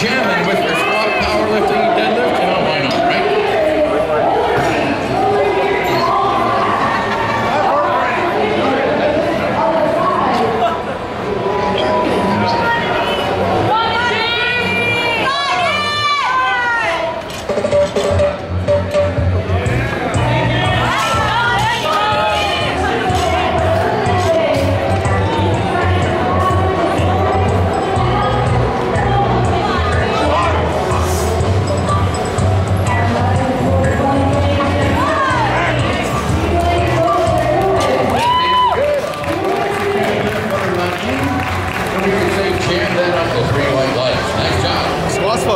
jamming with your squat, powerlifting,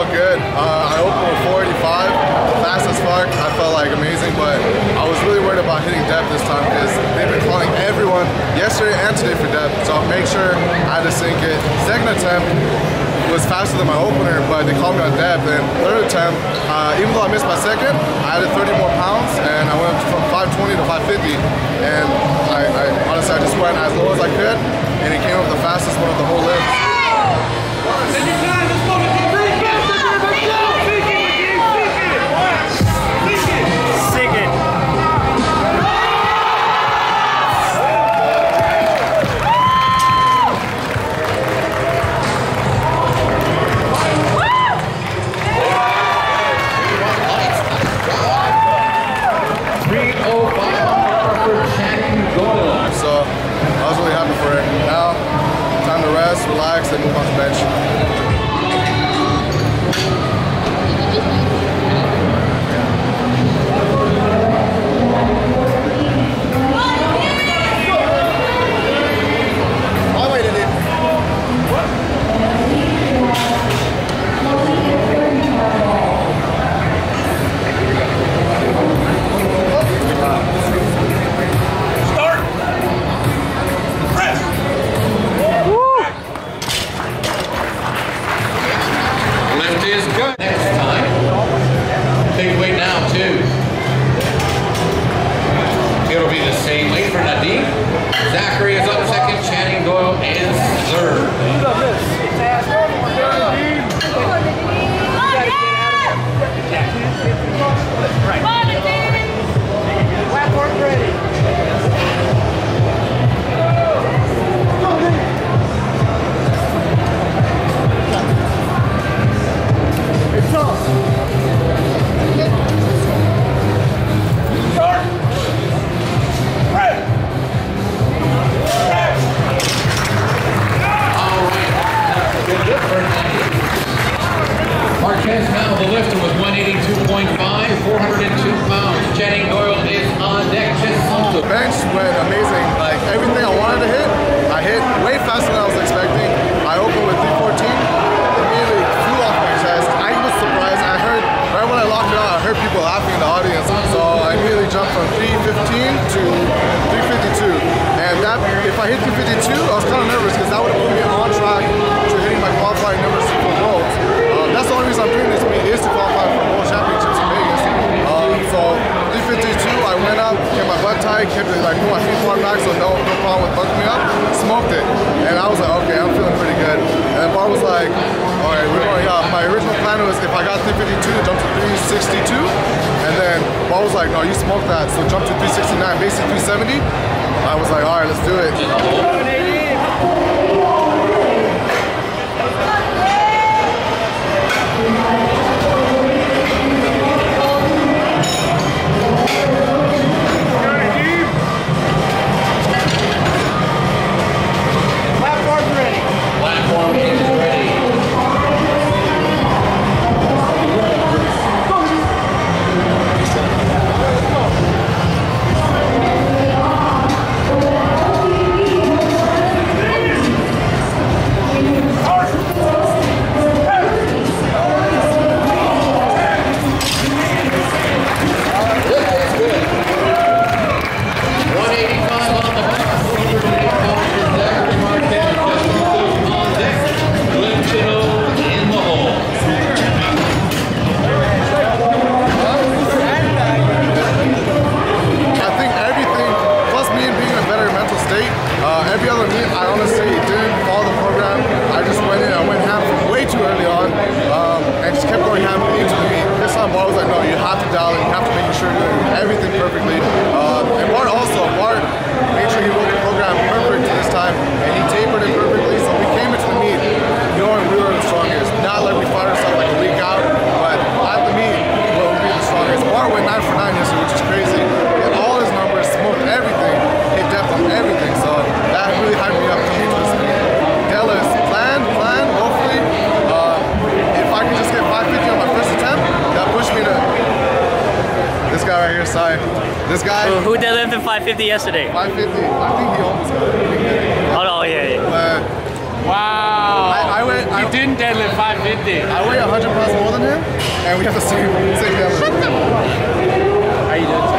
felt good. Uh, I opened with 485, fast as fuck. I felt like amazing, but I was really worried about hitting depth this time because they've been calling everyone yesterday and today for depth. So I'll make sure I had to sink it. Second attempt was faster than my opener, but they called me on depth. And third attempt, uh, even though I missed my second, I added 30 more pounds and I went from 520 to 550. And I, I honestly, I just went as low as I could, and it came up the fastest one of the whole lift. Rest, relax, and move on I hit 352, I was kind of nervous because that would have put me on track to hitting my qualifying numbers for Worlds. Uh, that's the only reason I'm doing this is to qualify for World Championships in Vegas. Um, so 352, I went up, kept my butt tight, kept it like put my feet far back, so no, no problem with bucking me up. Smoked it, and I was like, okay, I'm feeling pretty good. And Bart was like, all right, we're going. Yeah, my original plan was if I got 352 to jump to 362, and then Bart was like, no, you smoked that, so jump to 369, basically 370. I was like, all right, let's do it. This guy, Who deadlifted 550 yesterday? 550. I think he almost got it. Oh, no, yeah, yeah. But Wow. I, I went, I, you didn't deadlift 550. I weigh 100 pounds more than him, and we have the same, same deadlift. How you doing?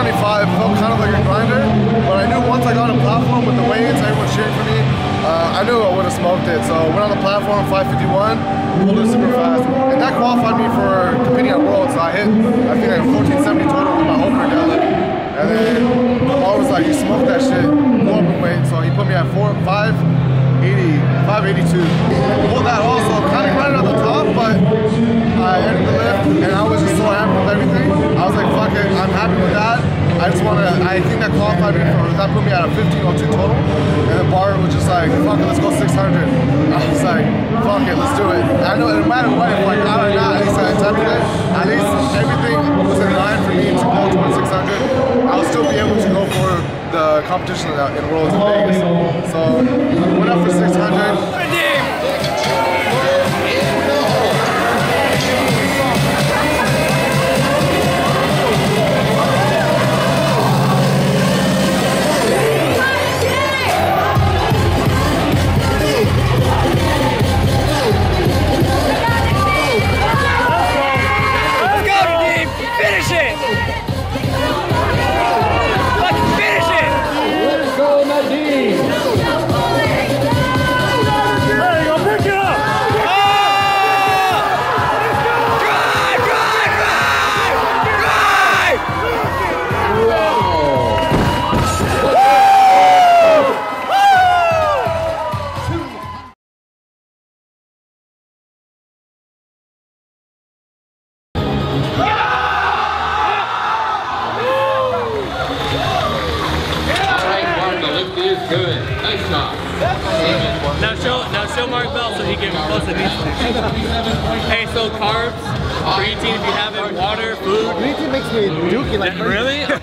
95 felt kind of like a grinder, but I knew once I got on platform with the weights, everyone cheering for me, uh, I knew I would have smoked it. So went on the platform 551, pulled it super fast, and that qualified me for competing at Worlds. So I hit, I think like had 1470 total with my opener deadlift. And then Paul was like, you smoked that shit, go up in weight. So he put me at four, 580, 582. Pulled that also, kind of grinded on the top, but I ended the lift and I was just so amped with everything. I was like, fuck it, I'm happy with that. I just want to, I think that qualified me for, that put me at a 1502 total. And then Bart was just like, fuck it, let's go 600. I was like, fuck it, let's do it. I know no matter what, if like or not, know, at least I attempted it. At least everything was in line for me to go towards 600. I'll still be able to go for the competition in Worlds in Vegas. So good. Nice job. Now show, now show Mark Bell so he can post it needs to. Hey, so carbs, creatine if you have it, water, food. Creatine makes me dookie like Really? Okay.